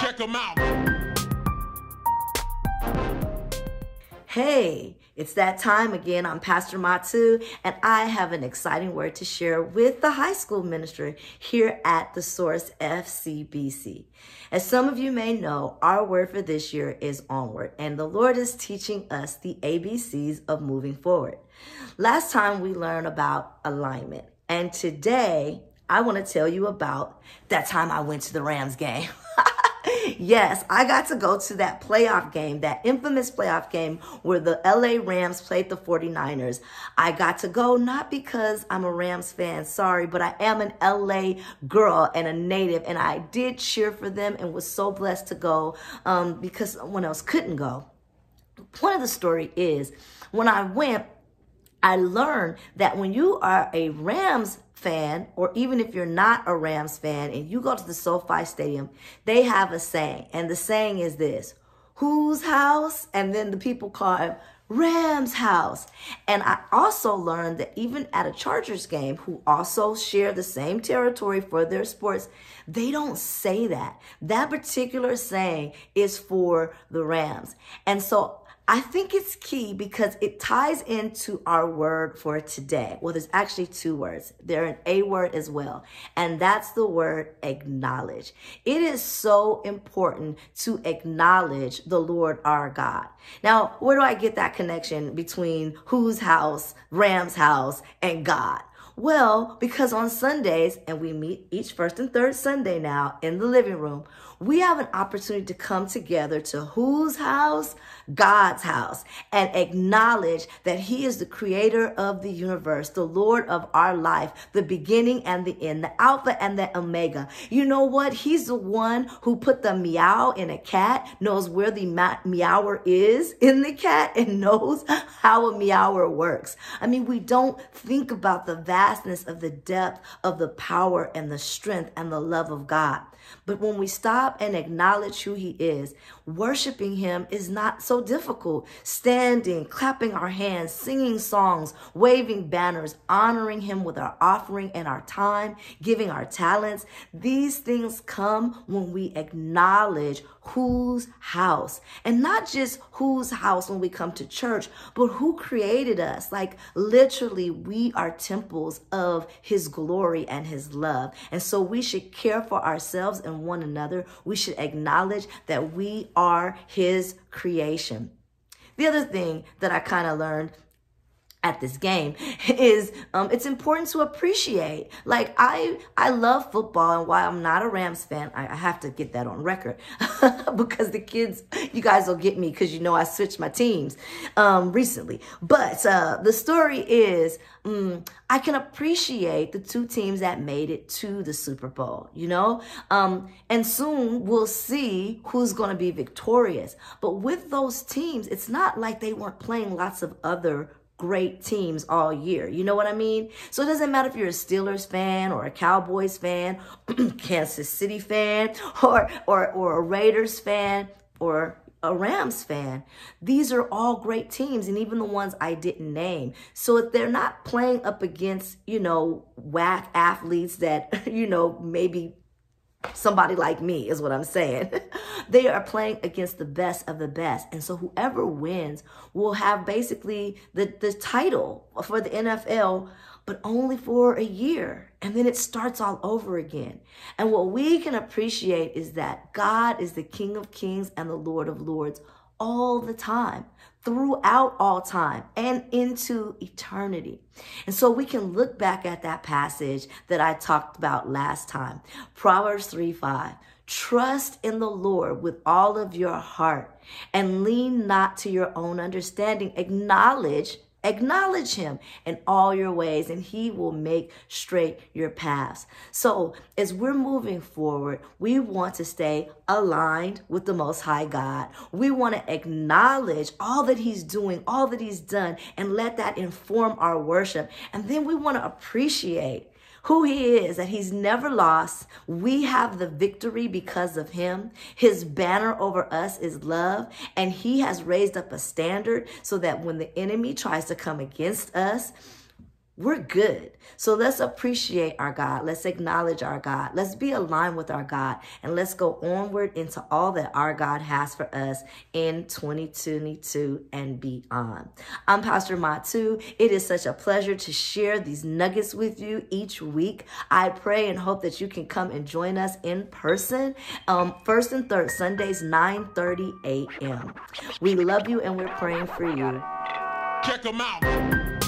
Check them out. Hey, it's that time again. I'm Pastor Matu, and I have an exciting word to share with the high school ministry here at the Source FCBC. As some of you may know, our word for this year is onward, and the Lord is teaching us the ABCs of moving forward. Last time we learned about alignment, and today I want to tell you about that time I went to the Rams game. yes, I got to go to that playoff game, that infamous playoff game where the LA Rams played the 49ers. I got to go not because I'm a Rams fan, sorry, but I am an LA girl and a native, and I did cheer for them and was so blessed to go um, because someone else couldn't go. Point of the story is when I went, I learned that when you are a Rams fan, or even if you're not a Rams fan and you go to the SoFi Stadium, they have a saying. And the saying is this whose house? And then the people call it Rams house. And I also learned that even at a Chargers game, who also share the same territory for their sports, they don't say that. That particular saying is for the Rams. And so I think it's key because it ties into our word for today. Well, there's actually two words. They're an A word as well. And that's the word acknowledge. It is so important to acknowledge the Lord our God. Now, where do I get that connection between whose house, Ram's house, and God? Well, because on Sundays, and we meet each first and third Sunday now in the living room, we have an opportunity to come together to whose house? God's house, and acknowledge that He is the creator of the universe, the Lord of our life, the beginning and the end, the Alpha and the Omega. You know what? He's the one who put the meow in a cat, knows where the meower is in the cat, and knows how a meower works. I mean, we don't think about the vastness of the depth of the power and the strength and the love of God. But when we stop and acknowledge who He is, worshiping Him is not so difficult. Standing, clapping our hands, singing songs, waving banners, honoring Him with our offering and our time, giving our talents. These things come when we acknowledge whose house and not just whose house when we come to church, but who created us. Like literally, we are temples of His glory and His love. And so we should care for ourselves and one another. We should acknowledge that we are His creation. The other thing that I kind of learned at this game is um, it's important to appreciate. Like i i love football and while i'm not a rams fan i, I have to get that on record because the kids you guys will get me because you know i switched my teams um, recently. But uh, the story is um, i can appreciate the two teams that made it to the super bowl you know? Um, and soon we'll see who's going to be victorious. But with those teams it's not like they weren't playing lots of other great teams all year. You know what I mean? So it doesn't matter if you're a Steelers fan or a Cowboys fan, Kansas City fan, or or or a Raiders fan or a Rams fan. These are all great teams, and even the ones I didn't name. So if they're not playing up against, you know, whack athletes that, you know, maybe somebody like me is what I'm saying. they are playing against the best of the best. And so whoever wins will have basically the, the title for the NFL, but only for a year. And then it starts all over again. And what we can appreciate is that God is the King of Kings and the Lord of Lords all the time, throughout all time, and into eternity. And so we can look back at that passage that I talked about last time Proverbs 3 5. Trust in the Lord with all of your heart and lean not to your own understanding. Acknowledge Acknowledge him in all your ways, and he will make straight your paths. So, as we're moving forward, we want to stay aligned with the Most High God. We want to acknowledge all that he's doing, all that he's done, and let that inform our worship. And then we want to appreciate who he is, that he's never lost. We have the victory because of him. His banner over us is love, and he has raised up a standard so that when the enemy tries to come against us, we're good. So let's appreciate our God. Let's acknowledge our God. Let's be aligned with our God and let's go onward into all that our God has for us in 2022 and beyond. I'm Pastor Matu. It is such a pleasure to share these nuggets with you each week. I pray and hope that you can come and join us in person. Um, first and third Sundays, 9 30 a.m. We love you and we're praying for you. Check them out.